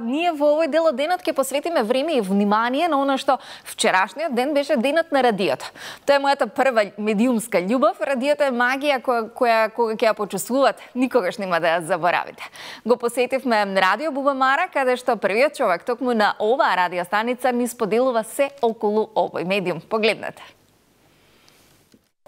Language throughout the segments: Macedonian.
ние во овој дел од денот ќе посветиме време и внимание на она што вчерашниот ден беше денот на радиото. Тоа е мојата прва медиумска љубов. Радиото е магија која, која кога ќе ја почувствуват, никогаш нема да ја заборавите. Го посетивме Радио Бубамара, каде што првиот човек токму на оваа радиостаница ни споделува се околу овој медиум. Погледнете.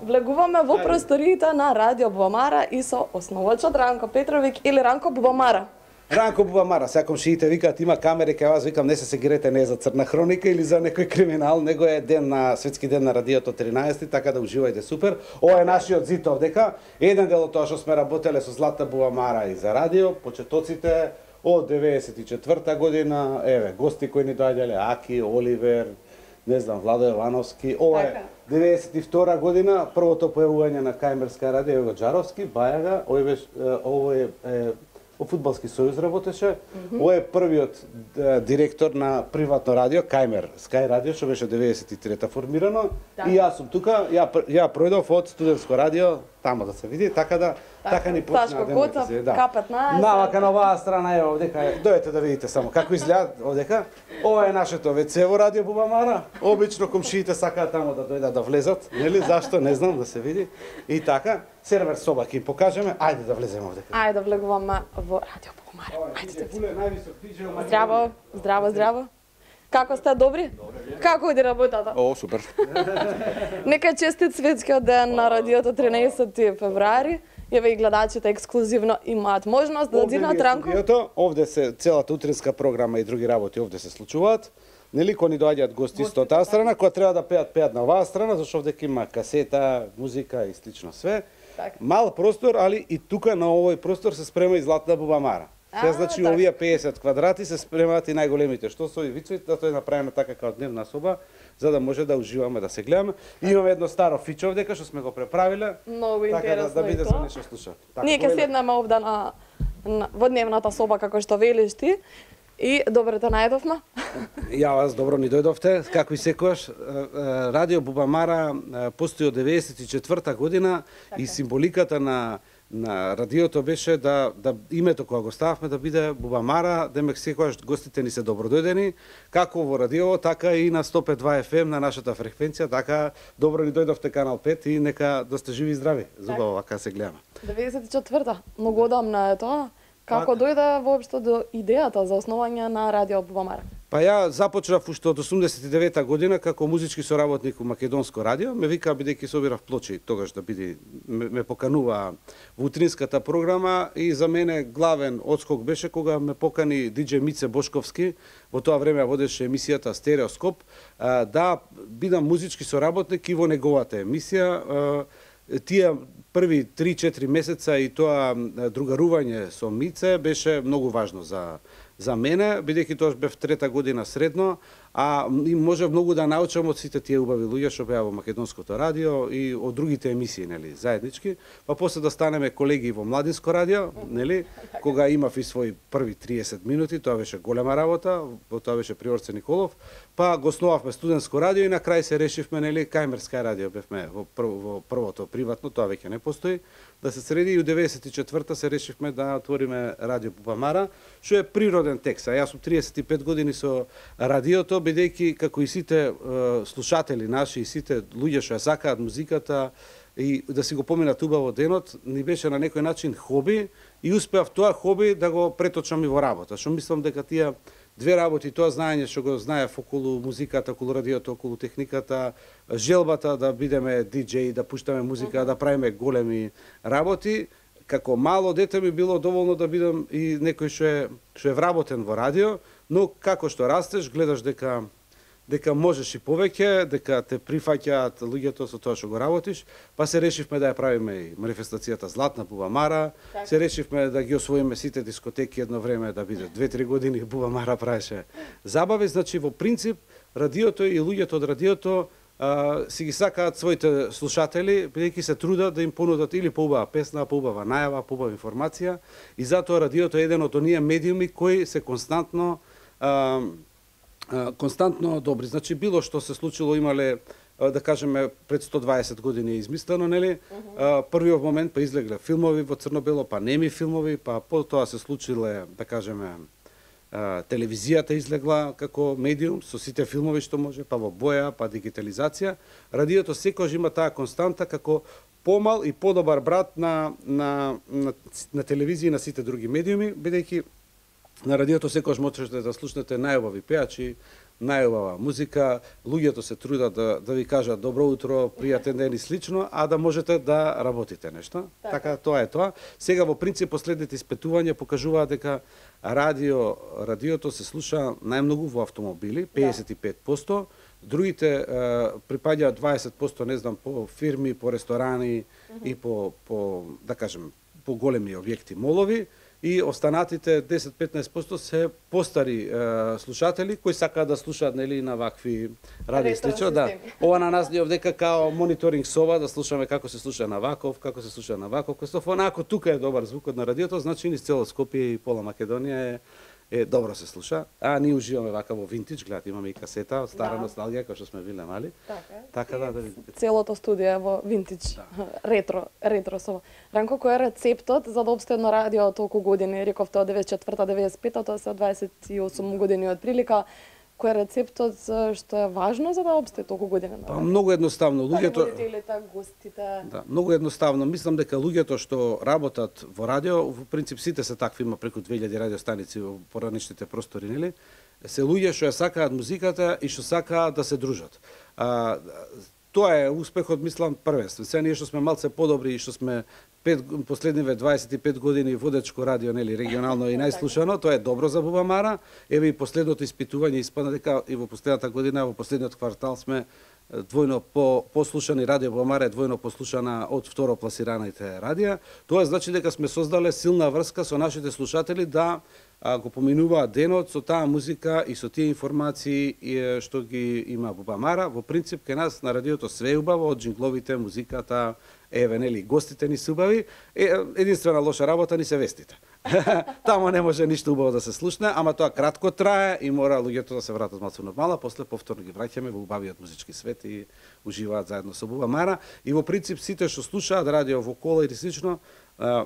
Влегуваме во просториите на Радио Бубамара и со основачот Ранко Петровик или Ранко Бубамара. Ранко Бубамара, сега комшиите викаат има камери кај вас, викам не се сегирете не за црна хроника или за некој криминал, него е ден на светски ден на радиото 13, така да уживајте супер. Ова е нашиот зид овдека. Еден дел од тоа што сме работеле со Злата Бубамара и за радио, почетоците од 94 година, еве, гости кои ни доаѓале, Аки, Оливер, не знам, Владо Јовановски, ова е 92 така. година, првото појавување на Кајмерска радио Ево Джаровски, Бајага, овој беше овој е во фудбалски сојуз работеше. Mm -hmm. Овој е првиот е, директор на приватно радио Кајмер, Скај радио што беше 93-та формирано. Да. И јас сум тука, ја ја пројдов од студентско радио тамо да се види, така да така, така ни почна да се да. капат на. Навака на оваа страна е овдека. Дојдете да видите само како изгледа овдека. Ова е нашето WC во радио Бубамара. Обично комшиите сакаат тамо да дојдат да влезат, нели? Зашто не знам да се види. И така, сервер соба ќе покажеме. Ајде да влеземе овдека. Ајде да влегуваме во радио Бубамара. Ајде. Здраво, здраво, здраво. Како сте добри? Добре. Како иде работата? О, супер. Нека честит светскиот ден на радиото 13 февруари. Еве и гледачите ексклузивно имаат можност да дадинат ранко. Студиото, овде се целата утринска програма и други работи овде се случуваат. Нели кои ни доаѓаат гости од таа страна, кои треба да пеат, пеат на оваа страна, зашто овде има касета, музика и слично све. Так. Мал простор, али и тука на овој простор се спрема и златна бубамара. Се значи так. овие 50 квадрати се спремаат и најголемите. Што со виците, да тоа е направено така како дневна соба, за да може да уживаме, да се гледаме. И имаме едно старо фиче овдека што сме го преправиле. Многу така интересно да, да биде за нешто слуша. Така, Ние ќе седнеме овде на, на во дневната соба како што велиш ти. И добро те најдовме. Ја вас добро ни дојдовте, како и секојаш. Радио Бубамара постои од 94 година така. и символиката на на радиото беше да, да името кога го стававме да биде Бубамара, демек секојаш гостите ни се добродојдени, како во радио, така и на 105.2 FM на нашата фреквенција, така добро ни дојдовте Канал 5 и нека да сте живи и здрави, зубаво вака се гледаме. 94-та, многу одамна е тоа. Како дојде воопшто до идејата за основање на Радио Бубамара? Па ја започнав уште од 89 година како музички соработник во Македонско радио. Ме вика бидејќи собирав плочи тогаш да биде ме, ме поканува во утринската програма и за мене главен одскок беше кога ме покани диџе Мице Бошковски, во тоа време водеше емисијата Стереоскоп, да бидам музички соработник и во неговата емисија. Тие први 3-4 месеца и тоа другарување со Мице беше многу важно за за мене, бидејќи тоа бев трета година средно, а и може многу да научам од сите тие убави луѓе што беа во македонското радио и од другите емисии, нели, заеднички, па после да станеме колеги во младинско радио, нели, кога имав и своји први 30 минути, тоа беше голема работа, тоа беше Приорце Николов, па го основавме студентско радио и на крај се решивме, нели, Кајмерска радио бевме во, прво во првото приватно, тоа веќе не постои, да се среди и у 94-та се решивме да отвориме Радио Пупамара, што е природен текст. А јас сум 35 години со радиото, бидејќи како и сите е, слушатели наши и сите луѓе што ја сакаат музиката и да си го поминат убаво денот, ни беше на некој начин хоби и успеав тоа хоби да го преточам и во работа. Што мислам дека тие две работи, тоа знаење што го знаев околу музиката, околу радиото, околу техниката, желбата да бидеме диџеи, да пуштаме музика, да правиме големи работи, како мало дете ми било доволно да бидам и некој што е што е вработен во радио, но како што растеш, гледаш дека дека можеш и повеќе, дека те прифаќаат луѓето со тоа што го работиш, па се решивме да ја правиме и манифестацијата Златна Бубамара, така. се решивме да ги освоиме сите дискотеки едно време да биде две-три години Бубамара правеше забави, значи во принцип радиото и луѓето од радиото а, си ги сакаат своите слушатели, бидејќи се трудат да им понудат или поубава песна, поубава најава, поубава информација, и затоа радиото е еден од оние медиуми кои се константно а, константно добри. Значи било што се случило имале да кажеме пред 120 години измислено, нели? Uh -huh. Првиот момент па излегле филмови во црно-бело, па неми филмови, па потоа се случиле, да кажеме, телевизијата излегла како медиум со сите филмови што може, па во боја, па дигитализација. Радиото секогаш има таа константа како помал и подобар брат на, на, на, на телевизија и на сите други медиуми, бидејќи на радиото секогаш можете да слушнете најубави пеачи, најубава музика, луѓето се трудат да, да ви кажат добро утро, пријатен ден и слично, а да можете да работите нешто. Така, така тоа е тоа. Сега во принцип последните испитувања покажуваат дека радио, радиото се слуша најмногу во автомобили, 55%, да. другите припаѓаат 20%, не знам, по фирми, по ресторани mm -hmm. и по, по, да кажем, по големи објекти, молови, и останатите 10-15% се постари е, слушатели кои сакаат да слушаат нели на вакви радио слично, да. Ова на нас ни овдека као мониторинг сова да слушаме како се слуша на ваков, како се слуша на ваков, кој онако тука е добар звукот на радиото, значи ни цело Скопје и пола Македонија е е добро се слуша. А ние уживаме вака во винтидж, гледате, имаме и касета од стара да. носталгија кој што сме биле мали. Така, така да, да Целото студио е во винтидж, да. ретро, ретро со. Ранко кој е рецептот за да обстои едно радио толку години? Рековте од 94-та, 95-та, тоа се 28 години од прилика кој е рецептот што е важно за да обстои толку години на Па многу едноставно луѓето гостите. Да, многу едноставно. Мислам дека луѓето што работат во радио, во принцип сите се такви, има преку 2000 радио станици во пораничните простори, нели? Се луѓе што ја сакаат музиката и што сакаат да се дружат. А, тоа е успехот, мислам, првенствен. Се ние што сме малце подобри и што сме пет, последниве 25 години водечко радио, нели, регионално и најслушано, тоа е добро за Бубамара. Еве и последното испитување испадна дека и во последната година, во последниот квартал сме двојно по послушани радио Бубамара е двојно послушана од второ пласираните радија. Тоа значи дека сме создале силна врска со нашите слушатели да а, го поминуваат денот со таа музика и со тие информации и, што ги има Бубамара. Во принцип, кај нас на радиото све е убаво, од джингловите, музиката, еве нели гостите ни субави, е, единствена лоша работа ни се вестите. Тамо не може ништо убаво да се слушне, ама тоа кратко трае и мора луѓето да се вратат малку нормално, после повторно ги враќаме во убавиот музички свет и уживаат заедно со Буба Мара. И во принцип сите што слушаат радио во кола или слично,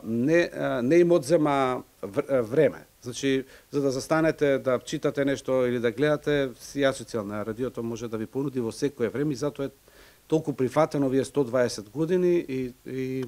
не, не им одзема време. Значи, за да застанете, да читате нешто или да гледате, ја социјална радиото може да ви понуди во секое време и затоа е толку прифатено вие 120 години и, и,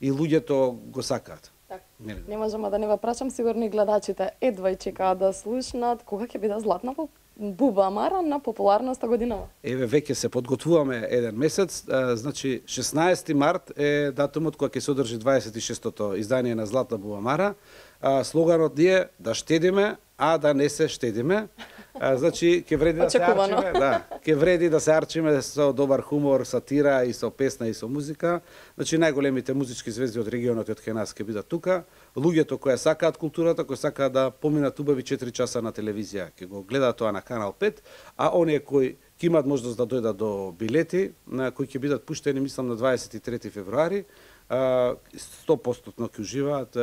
и луѓето го сакаат. Так. Не, не да не ве прашам, сигурно и гледачите едва и чекаат да слушнат кога ќе биде златна Буба Амара на популарноста годинава. Еве веќе се подготвуваме еден месец, а, значи 16 март е датумот кога ќе се одржи 26-тото издание на Златна Буба Амара. А, слоганот е да штедиме, а да не се штедиме. А, значи, ќе вреди да се арчиме, да, ќе вреди да се арчиме со добар хумор, сатира и со песна и со музика. Значи, најголемите музички звезди од регионот и од Хенас ќе бидат тука. Луѓето кои сакаат културата, кои сакаат да поминат убави 4 часа на телевизија, ќе го гледаат тоа на Канал 5, а оние кои ќе имаат можност да дојдат до билети, на кои ќе бидат пуштени, мислам, на 23 февруари, 100% ќе уживаат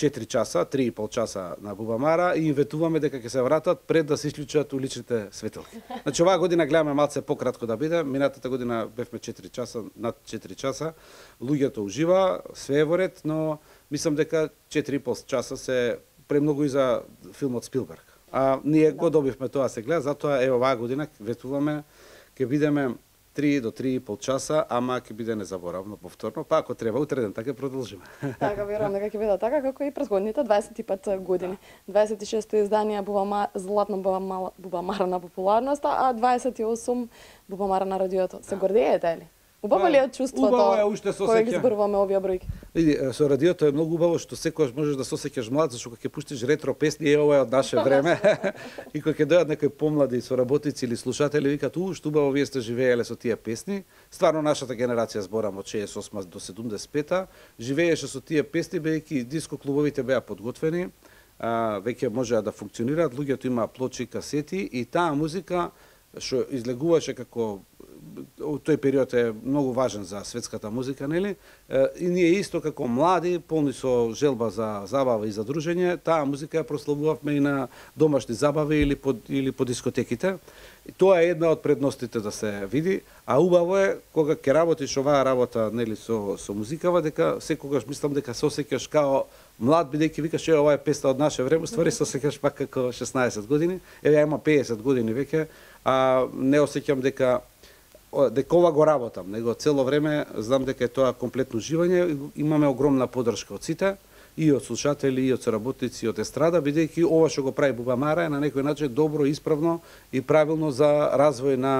4 часа, 3 и пол часа на Бубамара и инветуваме дека ќе се вратат пред да се исклучат уличните светилки. Значи оваа година гледаме малце пократко да биде, минатата година бевме 4 часа, над 4 часа, луѓето ужива, све е во ред, но мислам дека 4 и пол часа се премногу и за филмот Спилберг. А ние го добивме тоа се гледа, затоа е оваа година ветуваме ќе бидеме 3 до 3 и пол часа, ама ќе биде незаборавно повторно, па ако треба утре ден така продолжиме. Така верувам дека ќе биде така како и предходните 25 години. 26-то издание Бубама Златно Бубамара на популярноста, а 28 Бубамара на радиото. Се гордеете ли? Убаво ли е чувството убаво е, уште кога ги зборуваме овие бројки? Види, со радиото е многу убаво што секогаш можеш да сосеќаш млад, зашто кога ќе пуштиш ретро песни, е ова е од наше време. и кога ќе дојдат некои помлади соработници или слушатели, викаат, у, што убаво вие сте живееле со тие песни. Стварно нашата генерација зборам од 68 до 75 живееше со тие песни, бејќи диско клубовите беа подготвени, а, веќе можеа да функционираат, луѓето имаа плочи, касети и таа музика што излегуваше како тој период е многу важен за светската музика, нели? И ние исто како млади, полни со желба за забава и за дружење, таа музика ја прославувавме и на домашни забави или по, или по дискотеките. И тоа е една од предностите да се види, а убаво е кога ќе работиш оваа работа нели со со музикава дека секогаш мислам дека се осеќаш као млад бидејќи викаш че ова е песна од наше време, ствари се сеќаш пак како 16 години. Еве ја има 50 години веќе, а не осеќам дека дека ова го работам, него цело време знам дека е тоа комплетно живање, имаме огромна поддршка од сите и од слушатели, и од соработници, и од естрада, бидејќи ова што го прави Бубамара е на некој начин добро, исправно и правилно за развој на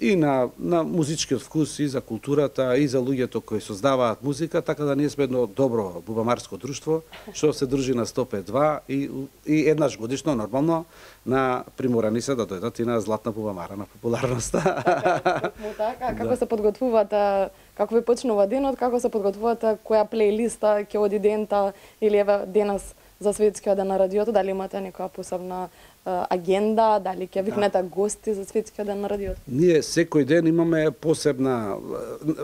и на, на музичкиот вкус, и за културата, и за луѓето кои создаваат музика, така да ние сме едно добро бубамарско друштво, што се дружи на 105.2 и, и еднаш годишно, нормално, на приморани се да дојдат и на Златна Бубамара на популарноста. така, како да. се подготвуваат, како ви почнува денот, како се подготвуваат, која плейлиста ќе оди дента или еве денес за светскиот ден на радиото, дали имате некоја посебна агенда, дали ќе викнете да. гости за светскиот ден на радиото? Ние секој ден имаме посебна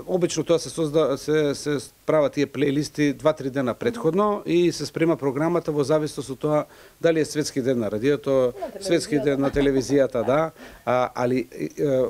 обично тоа се созда се се прават тие плейлисти 2-3 дена предходно и се спрема програмата во зависност од тоа дали е светски ден на радиото, на светски ден на телевизијата, да, а, али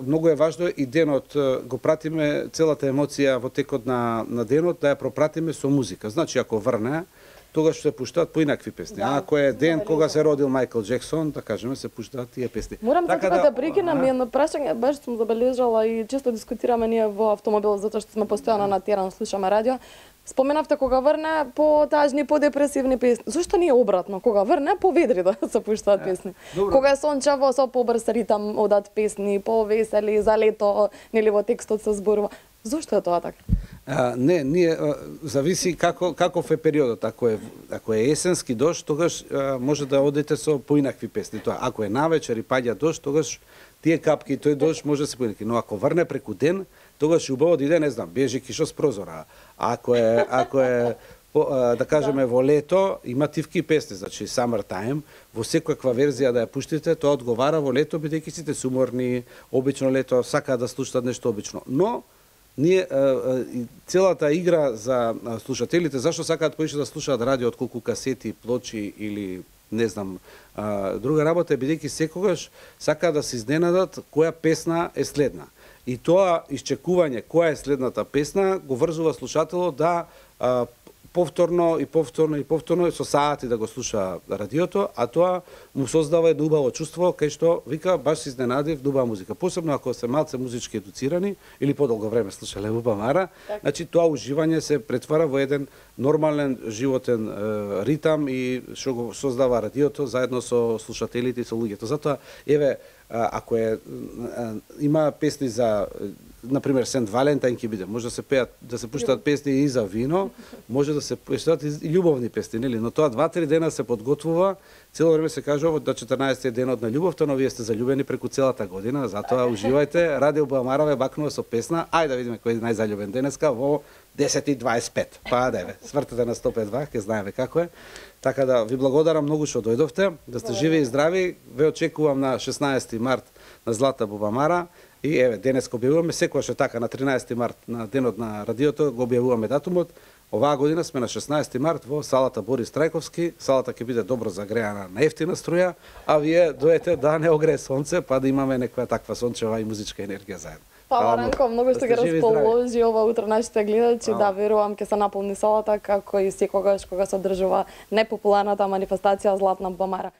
многу е важно и денот го пратиме целата емоција во текот на на денот да ја пропратиме со музика. Значи ако врне тогаш се пуштаат поинакви песни. Да, ако е ден да, кога се родил Майкл Джексон, да кажеме, се пуштаат тие песни. Морам така да, да прекинам да, едно прашање, баш сум забележала и често дискутираме ние во автомобил затоа што сме постојано на терен, слушаме радио. Споменавте кога врне по тажни, по депресивни песни. Зошто не е обратно? Кога врне по ведри да се пуштаат песни. Добро. Кога е сончево со побрз ритам одат песни, по весели за лето, нели во текстот се зборува. Зошто е тоа така? А, не, ние а, зависи како каков е периодот. Ако е ако е есенски дожд, тогаш а, може да одите со поинакви песни. Тоа, ако е навечер и паѓа дожд, тогаш тие капки тој дожд може да се поинакви. Но ако врне преку ден, тогаш убаво да иде, не знам, бежи кишо с прозора. Ако е ако е по, а, да кажеме во лето има тивки песни, значи Summer Time, во секојаква верзија да ја пуштите, тоа одговара во лето бидејќи сите суморни, обично лето сакаат да слушаат нешто обично. Но ние целата игра за слушателите, зашто сакаат поише да слушаат радио од колку касети, плочи или не знам, друга работа е бидејќи секогаш сакаат да се изненадат која песна е следна. И тоа исчекување која е следната песна го врзува слушателот да повторно и повторно и повторно со саати да го слуша радиото, а тоа му создава едно убаво чувство кај што вика баш се изненадив дуба музика. Посебно ако се малце музички едуцирани или подолго време слушале Буба Мара, так. значи тоа уживање се претвара во еден нормален животен е, ритам и што го создава радиото заедно со слушателите и со луѓето. Затоа еве ако е има песни за например Сент Валентайн ќе биде, може да се пеат, да се пуштаат песни и за вино, може да се пуштаат и љубовни песни, нели? Но тоа два-три дена се подготвува, цело време се кажува до 14 денот на љубовта, но вие сте заљубени преку целата година, затоа уживајте. Радио Бамараве бакнува со песна. Ајде да видиме кој е најзаљубен денеска во 10:25. Па деве, свртете на 105.2, ќе знаеме како е. Така да ви благодарам многу што дојдовте, да сте живи и здрави. Ве очекувам на 16 март на Злата Бубамара. И еве, денес го објавуваме, секојаш е така, на 13 март, на денот на радиото, го објавуваме датумот. Оваа година сме на 16 март во салата Борис Трајковски. Салата ќе биде добро загреана на ефтина струја, а вие доете да не огрее сонце, па да имаме некоја таква сончева и музичка енергија заедно. Па, Ранко, многу што да ги расположи ова утро нашите гледачи, да верувам ќе се наполни салата како и секогаш кога се одржува непопуларната манифестација Златна Бамара.